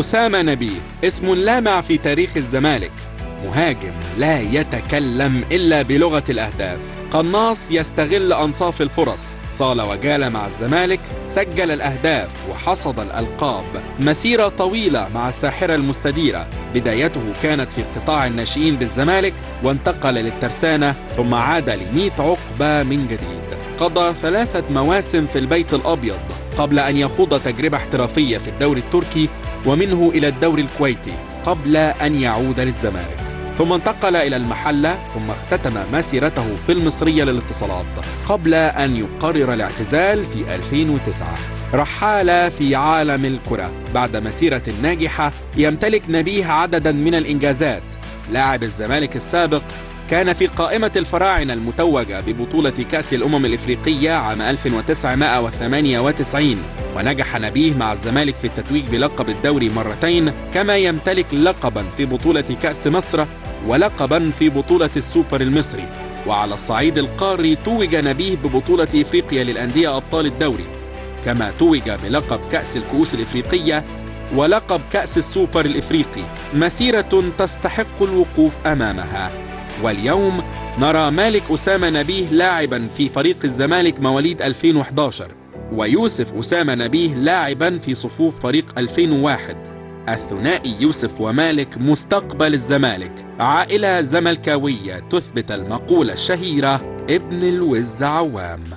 أسامة نبيه اسم لامع في تاريخ الزمالك. مهاجم لا يتكلم إلا بلغة الأهداف. قناص يستغل أنصاف الفرص. صال وجال مع الزمالك سجل الأهداف وحصد الألقاب. مسيرة طويلة مع الساحرة المستديرة. بدايته كانت في قطاع الناشئين بالزمالك وانتقل للترسانة ثم عاد لميت عقبة من جديد. قضى ثلاثة مواسم في البيت الأبيض. قبل أن يخوض تجربة احترافية في الدوري التركي ومنه إلى الدوري الكويتي قبل أن يعود للزمالك. ثم انتقل إلى المحلة ثم اختتم مسيرته في المصرية للاتصالات قبل أن يقرر الاعتزال في 2009 رحال في عالم الكرة بعد مسيرة ناجحة يمتلك نبيه عددا من الإنجازات. لاعب الزمالك السابق كان في قائمة الفراعنة المتوجة ببطولة كأس الأمم الإفريقية عام 1998 ونجح نبيه مع الزمالك في التتويج بلقب الدوري مرتين كما يمتلك لقبا في بطولة كأس مصر ولقبا في بطولة السوبر المصري. وعلى الصعيد القاري توج نبيه ببطولة إفريقيا للأندية أبطال الدوري كما توج بلقب كأس الكؤوس الإفريقية ولقب كأس السوبر الإفريقي مسيرة تستحق الوقوف أمامها. واليوم نرى مالك أسامة نبيه لاعبا في فريق الزمالك مواليد 2011 ويوسف أسامة نبيه لاعبا في صفوف فريق 2001 الثنائي يوسف ومالك مستقبل الزمالك. عائلة زملكاوية تثبت المقولة الشهيرة ابن الوز عوام